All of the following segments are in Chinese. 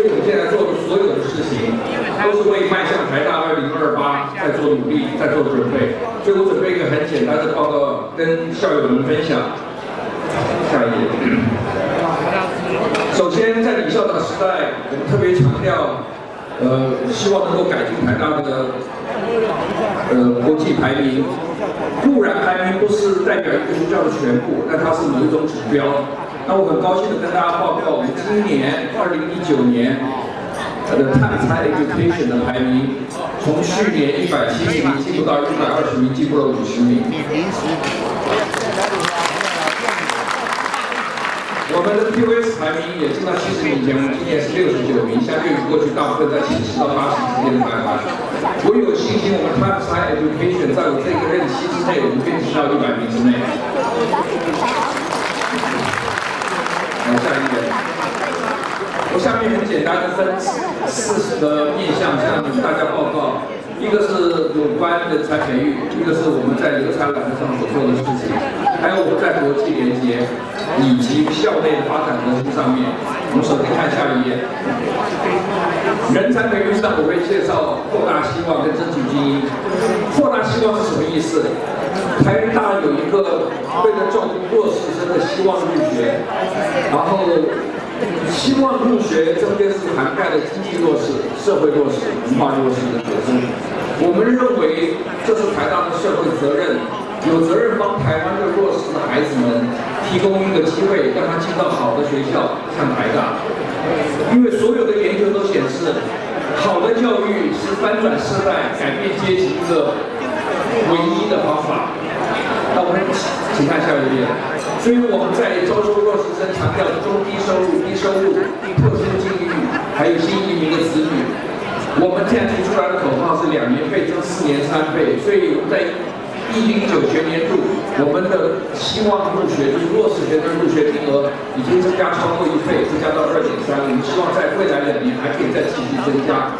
所以我们现在做的所有的事情，都是为迈向台大二零二八在做努力，在做准备。所以我准备一个很简单的报告跟校友们分享。下一页。首先，在李校长时代，我们特别强调，呃，希望能够改进台大的呃国际排名。固然排名不是代表一个学校的全部，但它是某一种指标。那我很高兴的跟大家报告，我们今年二零一九年的碳材 education 的排名，从去年一百七十名进步到一百二十名，进步了五十名。我们的 QS 排名也进到七十名前，我们今年是六十九名，相对于过去大部分在七十到八十之间的徘徊。我有信心，我们 Time High Education 在我这个任期之内，我们可以进到一百名之内。来下一页。我下面很简单的分四个面向向大家报告。一个是有关人才培育，一个是我们在人才栏上所做的事情，还有我们在国际连接以及校内发展核心上面。我们首先看下一页，人才培育上我会介绍扩大希望跟争取精英。扩大希望是什么意思？台大有一个为了照顾弱势生的希望入学，然后。希望入学中间是涵盖了经济弱势、社会弱势、文化弱势的学生。我们认为这是台大的社会责任，有责任帮台湾的弱势的孩子们提供一个机会，让他进到好的学校，像台大。因为所有的研究都显示，好的教育是翻转世代、改变阶级一个唯一的方法。那我们请看下一页。所以我们在招收弱强调中低收入、低收入、低特殊境遇，还有新移民的子女。我们现在提出来的口号是两年倍增四年三倍。所以在一零九学年度，我们的希望入学就是弱势学生入学名额已经增加超过一倍，增加到二点三。我们希望在未来两年还可以再继续增加。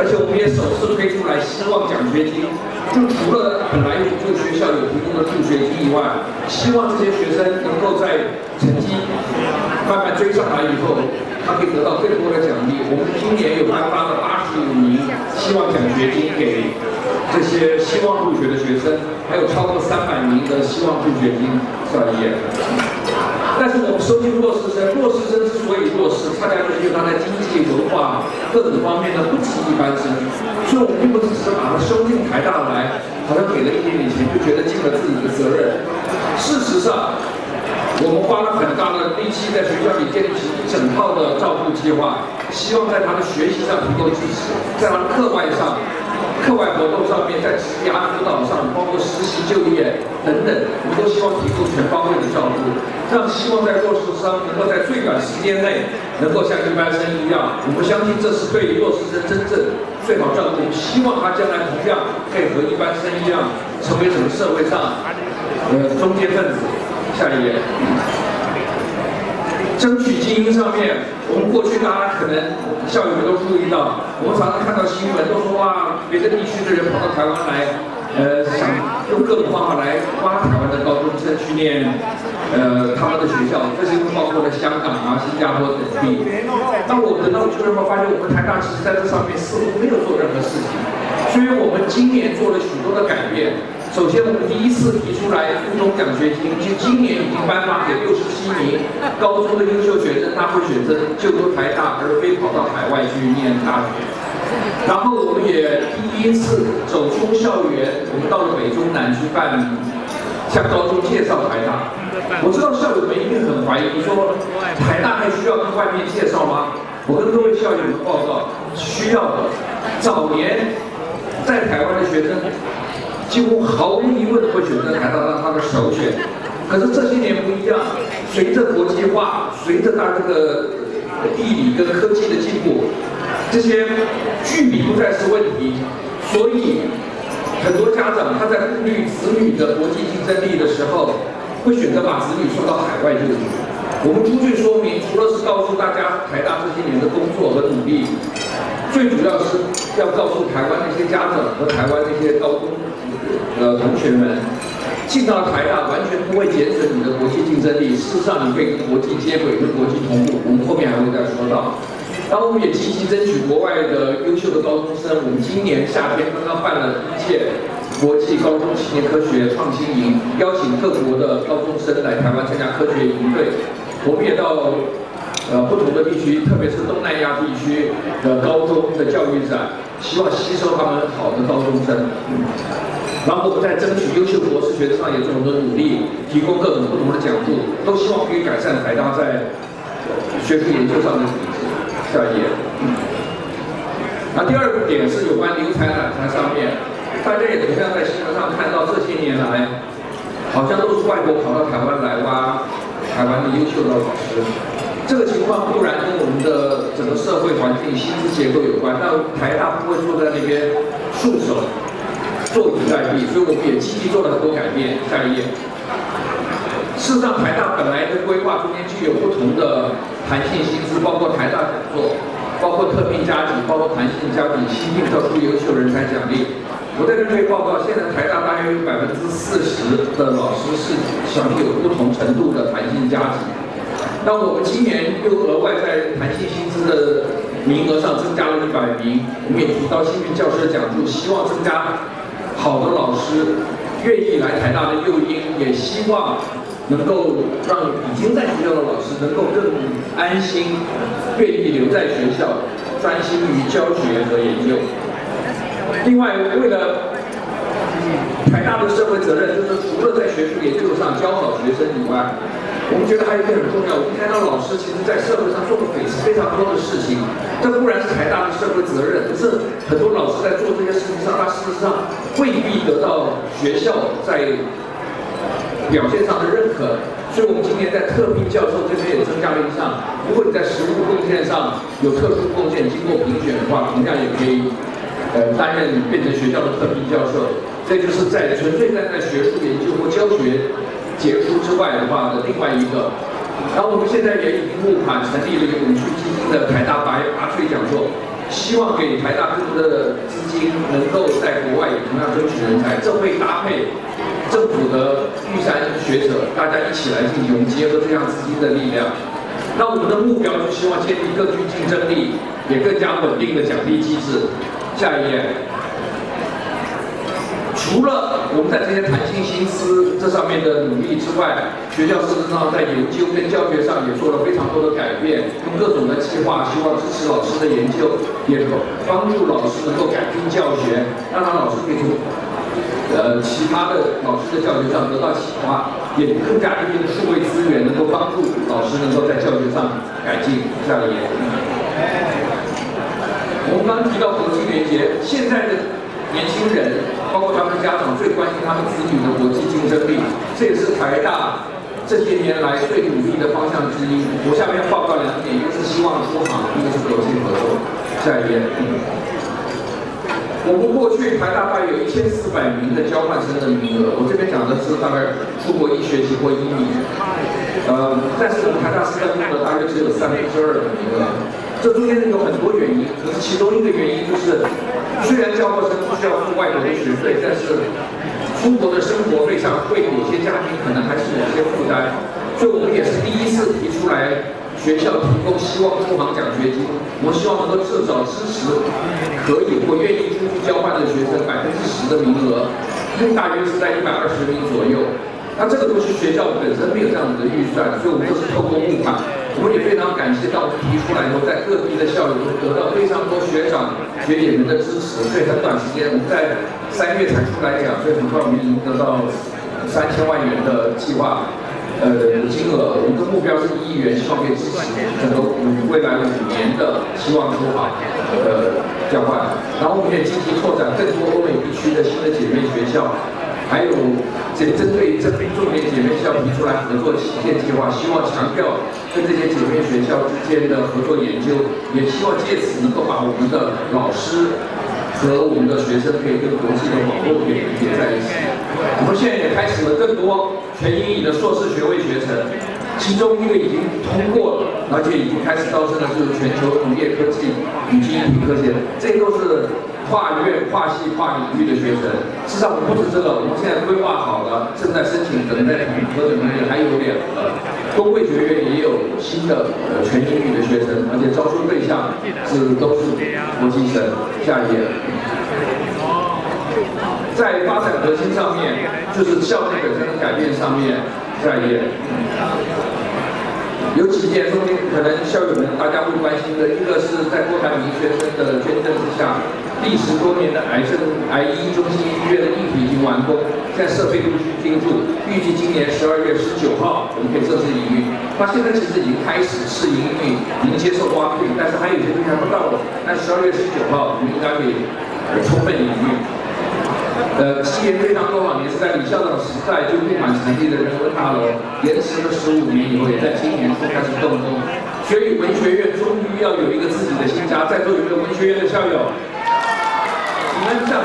而且我们也首次推出来希望奖学金。就除了本来这个学校有提供的助学金以外，希望这些学生能够在成绩慢慢追上来以后，他可以得到更多的奖励。我们今年有颁发了八十五名希望奖学金给这些希望入学的学生，还有超过三百名的希望助学金下一页。但是我们收进弱势生，弱势生之所以弱势，恰恰就是因为他在经济、文化各种方面的不及一般生，所以我们并不是只是把他收进大来，好像给了一点点钱就觉得尽了自己的责任。事实上，我们花了很大的力气在学校里建立起一整套的照顾计划，希望在他的学习上提供支持，在他的课外上。课外活动上面，在职业辅导上，包括实习就业等等，我们都希望提供全方位的照顾，让希望在弱势生能够在最短时间内，能够像一般生一样。我们相信这是对于弱势生真正最好照顾。希望他将来同样可以和一般生意一样，成为整个社会上呃中间分子。下一页。争取精英上面，我们过去大家可能校友们都注意到，我们常常看到新闻都说啊，别的地区的人跑到台湾来，呃，想用各种方法来挖台湾的高中生去念，呃，他们的学校，这些包括了香港啊、新加坡等地。那我等到去了后发现，我们台大其实在这上面似乎没有做任何事情，所以我们今年做了许多的改变。首先，我们第一次提出来附中奖学金，就今年已经颁发给六十七名高中的优秀学生，他会选择就读台大，而非跑到海外去念大学。然后，我们也第一次走出校园，我们到了北中南去办，向高中介绍台大。我知道校友们一定很怀疑，说台大还需要跟外面介绍吗？我跟各位校友们报告，需要的。早年在台湾的学生。几乎毫无疑问的会选择台大当他的首选，可是这些年不一样，随着国际化，随着他这个地理跟科技的进步，这些距离不再是问题，所以很多家长他在顾虑子女的国际竞争力的时候，会选择把子女送到海外就读。我们出去说明，除了是告诉大家台大这些年的工作和努力，最主要是要告诉台湾那些家长和台湾那些高中。呃，同学们进到台大完全不会减损你的国际竞争力。事实上，你可以跟国际接轨，跟国际同步。我们后面还会再说到。然后我们也积极争取国外的优秀的高中生。我们今年夏天刚刚办了一届国际高中青年科学创新营，邀请各国的高中生来台湾参加科学营队。我们也到呃不同的地区，特别是东南亚地区的高中的教育展，希望吸收他们好的高中生。然后我们在争取优秀博士学生上也做很多努力，提供各种不同的讲座，都希望可以改善台大在学术研究上的下一页。那第二个点是有关留才揽才上面，大家也同样在新闻上看到，这些年来好像都是外国跑到台湾来挖台湾的优秀的老师。这个情况固然跟我们的整个社会环境、薪资结构有关，但台大不会坐在那边束手坐以待毙，所以我们也积极做了很多改变。下一页。事实上，台大本来的规划中间具有不同的弹性薪资，包括台大讲座，包括特聘加级，包括弹性加级、新聘特殊优秀人才奖励。我在这可以报告，现在台大大约有百分之四十的老师是享有不同程度的弹性加级。那我们今年又额外在弹性薪资的名额上增加了一百名，我们也提高新聘教师的讲座，希望增加好的老师愿意来台大的诱因，也希望。能够让已经在学校的老师能够更安心、愿意留在学校，专心于教学和研究。另外，为了台大的社会责任，就是除了在学术研究上教好学生以外，我们觉得还有一个很重要。我们看到老师其实在社会上做了非非常多的事情，这固然是台大的社会责任，可是很多老师在做这些事情上，他事实上未必得到学校在。表现上的认可，所以我们今年在特聘教授这边也增加了一项，如果你在实务贡献上有特殊贡献，经过评选的话，同样也可以，呃，担任变成学校的特聘教授。这就是在纯粹站在学术研究或教学杰出之外的话的另外一个。然后我们现在也已经募款成立了一个永续基金的台大白阿翠讲座，希望给台大更多的资金，能够在国外也同样争取人才，这会搭配。政府的玉山学者，大家一起来进行，结合这样资金的力量。那我们的目标是希望建立更具竞争力、也更加稳定的奖励机制。下一页。除了我们在这些弹性薪资这上面的努力之外，学校事实上在研究跟教学上也做了非常多的改变，用各种的计划，希望支持老师的研究，也帮助老师能够改进教学，让他老师可以从。呃，其他的老师的教学上得到启发，也更加一定的数位资源，能够帮助老师能够在教学上改进。下一页。我们刚刚提到国际连接，现在的年轻人，包括他们家长最关心他们子女的国际竞争力，这也是台大这些年来最努力的方向之一。我下面要报告两点，一个是希望出行，一个是国际合作。下一页。我们过去台大概有一千四百名的交换生的名额，我这边讲的是大概出国一学期或一年，呃，但是我们台大现在名额大约只有三分之二的名额，这中间有很多原因，可是其中一个原因就是，虽然交换生不需要付外国的学费，但是出国的生活费上会有些家庭可能还是有些负担，所以我们也是第一次提出来。学校提供希望出行奖学金，我们希望能够至少支持可以或愿意出去交换的学生百分之十的名额，大约是在一百二十名左右。那这个都是学校本身没有这样子的预算，所以我们都是透过募款。我们也非常感谢到提出来以后，在各地的校友都得到非常多学长学姐们的支持，所以很短时间我们在三月才出来讲，所以很快我们已经得到三千万元的计划。呃，金额，我们的目标是一亿元，希望可以支持整个五未来五年的希望出法的交换。然后我们也积极拓展更多欧美地区的新的姐妹学校，还有这针对针对重点姐妹校提出来合作旗舰计划，希望强调跟这些姐妹学校之间的合作研究，也希望借此能够把我们的老师。和我们的学生可以跟国际的网络可以连接在一起。我们现在也开始了更多全英语的硕士学位学程，其中一个已经通过了，而且已经开始招生的是全球农业科技与基因体科学，这些都是。跨院、跨系、跨领域的学生，实际上我们不止这个，我们现在规划好了，正在申请，等待统合的能力还有两个。工会学院也有新的全英语的学生，而且招收对象是都是国际生。下一页，在发展核心上面，就是校内本身的改变上面。下一页。有几件说明可能校友们大家会关心的，一个是在郭台铭先生的捐赠之下，历时多年的癌症癌医中心医院的硬体已经完工，现在设备陆续进驻，预计今年十二月十九号我们可以正式营运。它现在其实已经开始试营运，已经接受挖配，但是还有些东西还不到的。但十二月十九号我们应该可以充分营运。呃，期延非常多少年，是在李校长时代就不满成立的人文大楼，延迟了十五年以后，也在今年初开始动工。所以文学院终于要有一个自己的新家。在座有没有文学院的校友？你们想，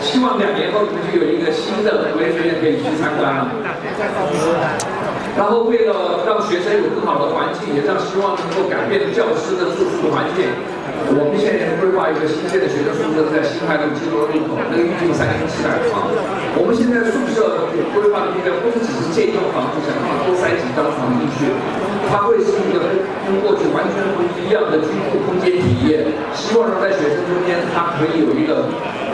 希望两年后你们就有一个新的文学院可以去参观了。然后为了让学生有更好的环境，也让希望能够改变教师的住宿环境。我们现在规划一个新建的学生宿舍，在新海路金楼路口，那个预计三千七百床。我们现在宿舍规划的目标不是只是建一栋房子，想办法多塞几张床进去，它会是一个跟过去完全不一样的居住空间体验。希望让在学生中间，他可以有一个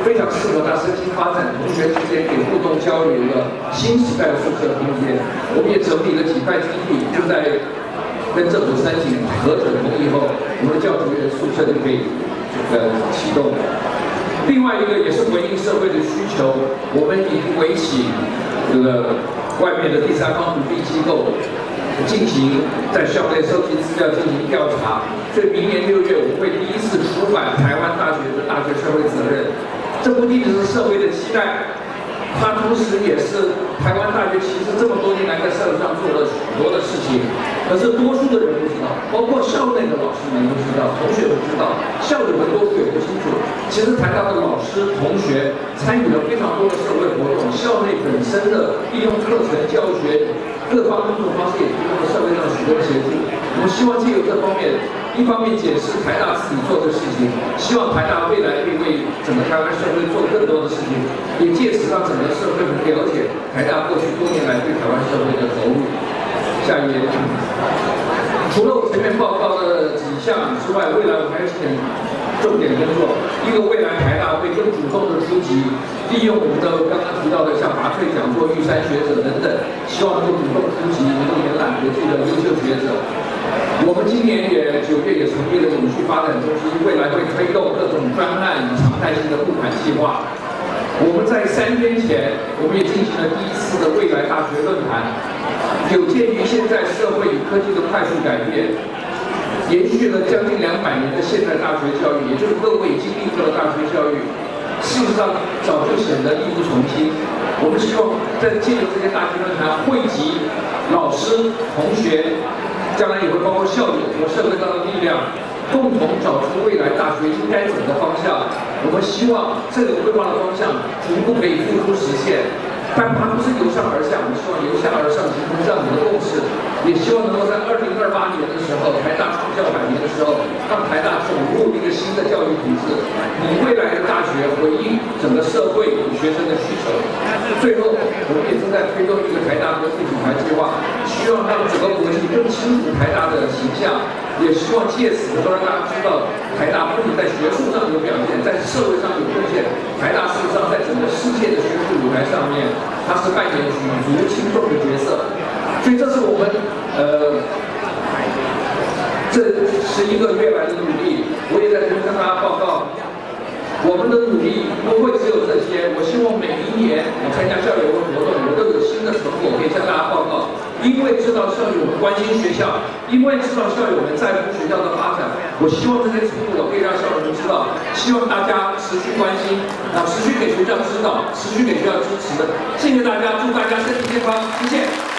非常适合他身心发展、同学之间可以互动交流的新时代宿舍空间。我们也整理了几块基地，就在。跟政府申请核准同意后，我们的教职员宿舍就可以呃启动。另外一个也是回应社会的需求，我们已经委请这个外面的第三方独立机构进行在校内收集资料进行调查。所以明年六月我会第一次出版台湾大学的大学社会责任。这不仅仅是社会的期待。它同时也是台湾大学，其实这么多年来在社会上做了许多的事情，可是多数的人不知道，包括校内的老师们都知道，同学们知道，校友们多数也不清楚。其实台大的老师同学参与了非常多的社会活动，校内本身的利用课程教学各方工作方式也提供了社会上许多的协助。我们希望借由这方面。一方面解释台大自己做的事情，希望台大未来可以为整个台湾社会做更多的事情，也借此让整个社会了解台大过去多年来对台湾社会的投入。下一页，除了我前面报告的几项之外，未来我还有几点重点工作。一个未来台大会更主动的出击，利用我们的刚刚提到的像麻醉讲座、玉山学者等等，希望能够主动出击，能够延揽国际的优秀学者。我们今年也九月也成立了永续发展中心，未来会推动各种专案与常态性的募款计划。我们在三天前，我们也进行了第一次的未来大学论坛。有鉴于现在社会与科技的快速改变，延续了将近两百年的现代大学教育，也就是各位经历过的大学教育，事实上早就显得力不从心。我们希望在借由这些大学论坛，汇集老师、同学。将来也会包括校友和社会上的力量，共同找出未来大学应该走的方向。我们希望这个规划的方向逐步可以付诸实现。但它不是由上而下，我们希望由下而上形成这样子的共识，也希望能够在二零二八年的时候，台大创校百年的时候，让台大走入一个新的教育体制，以未来的大学回应整个社会与学生的需求。最后，我们也正在推动一个台大国际品牌计划，希望让整个更清楚台大的形象。也希望借此能够让大家知道，台大不仅在学术上有表现，在社会上有贡献。台大事实上在整个世界的学术舞台上面，它是扮演举足轻重的角色。所以这是我们呃这十一个月来的努力。我也在这边跟大家报告，我们的努力不会只有这些。我希望每一年我参加校友会活动，我都有新的成果可以向大家报告。因为知道校友们关心学校，因为知道校友们在乎学校的发展，我希望这些成果可以让校友们知道，希望大家持续关心，啊，持续给学校指导，持续给学校支持。谢谢大家，祝大家身体健康，谢谢。